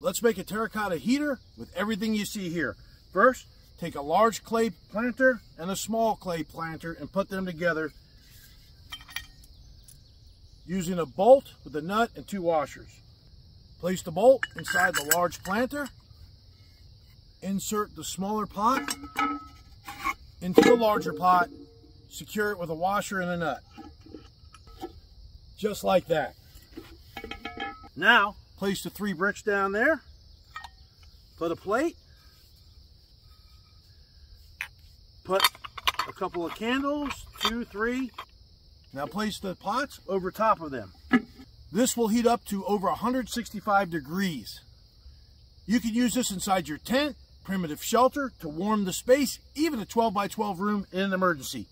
Let's make a terracotta heater with everything you see here. First, take a large clay planter and a small clay planter and put them together using a bolt with a nut and two washers. Place the bolt inside the large planter. Insert the smaller pot into the larger pot. Secure it with a washer and a nut. Just like that. Now, place the three bricks down there. Put a plate. Put a couple of candles, two, three. Now place the pots over top of them. This will heat up to over 165 degrees. You can use this inside your tent, primitive shelter, to warm the space, even a 12 by 12 room in an emergency.